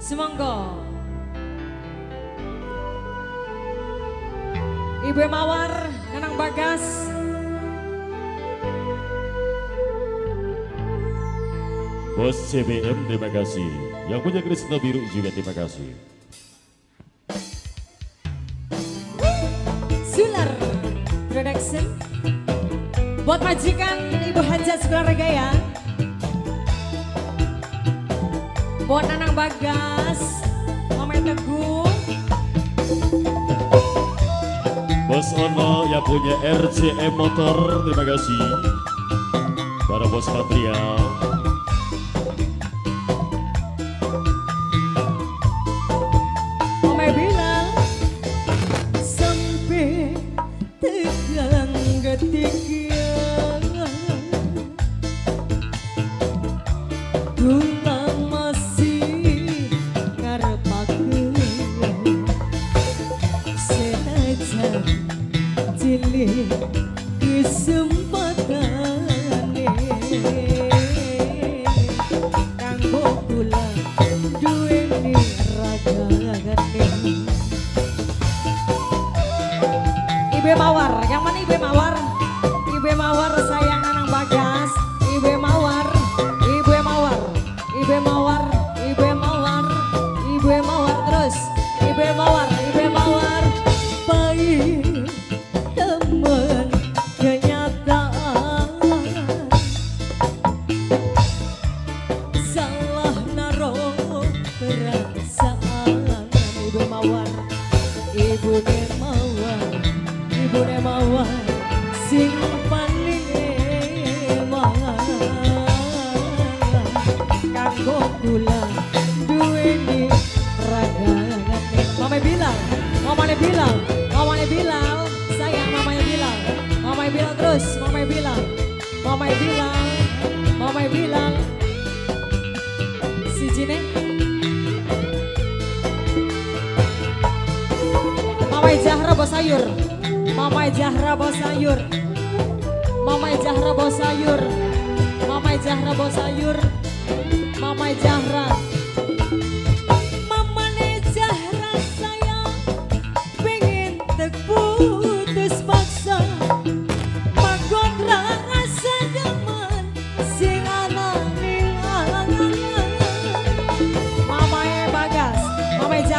Semonggo. Ibu Mawar, Nanang Bagas. Bos CBM terima kasih. Yang punya Krisna Biru juga terima kasih. Sular Production. Buat majikan Ibu Hajat Sekolah Regaya. Buat Nanang Bagas, Mama Teguh, Bos Ono yang punya RCM Motor terima kasih. Para bos material. Mama Mamanya bilang. Si Jine Mamai Zahra bos sayur. Mamai Zahra bos sayur. Mamai Zahra bos sayur. Mamai Zahra bos sayur. Mamai Zahra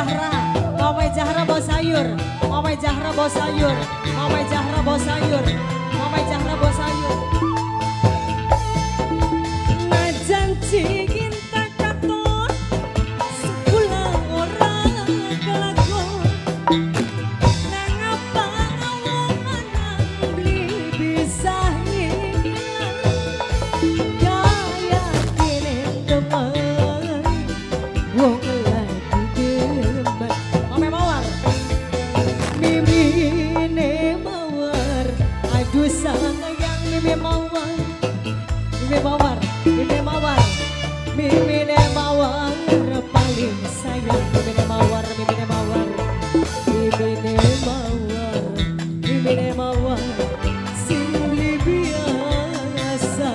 Zahra. Mamai Zahra bos sayur. Mamai Zahra bos sayur. Mamai Zahra bos sayur. Mamai Zahra bos sayur. Cikin Aduh sayang Mimi Mawar Mimi Mawar Mimi Mawar Mimine Mawar Paling sayang Mimine Mawar Mimine Mawar Mimine Mawar Mimine Mawar biasa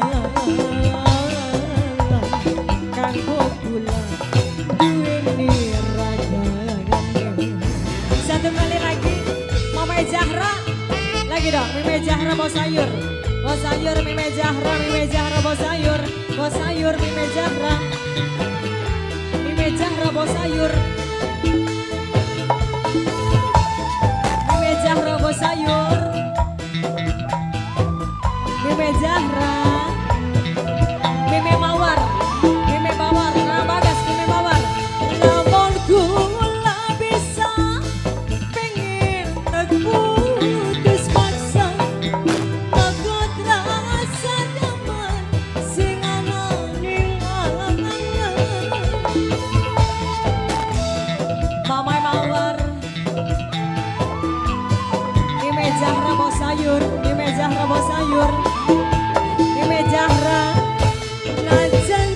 Kanggo kula Duweni ragane Satu kali lagi Mama Zahra Lagi dong Mime Zahra bos sayur. Bos sayur Mime Zahra Mime Zahra bos sayur. Bos sayur Mime Zahra Mime Zahra bos sayur. Mime Zahra bos sayur Mime Zahra Najan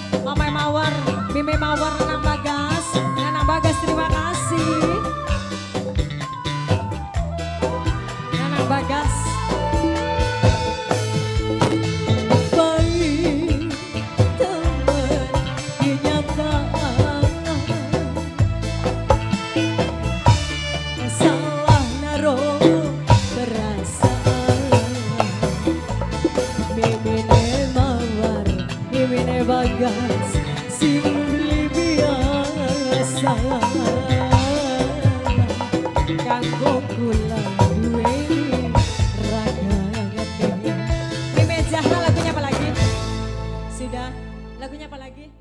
Sime mawar nang lagunya apa lagi? Sudah. Lagunya apa lagi?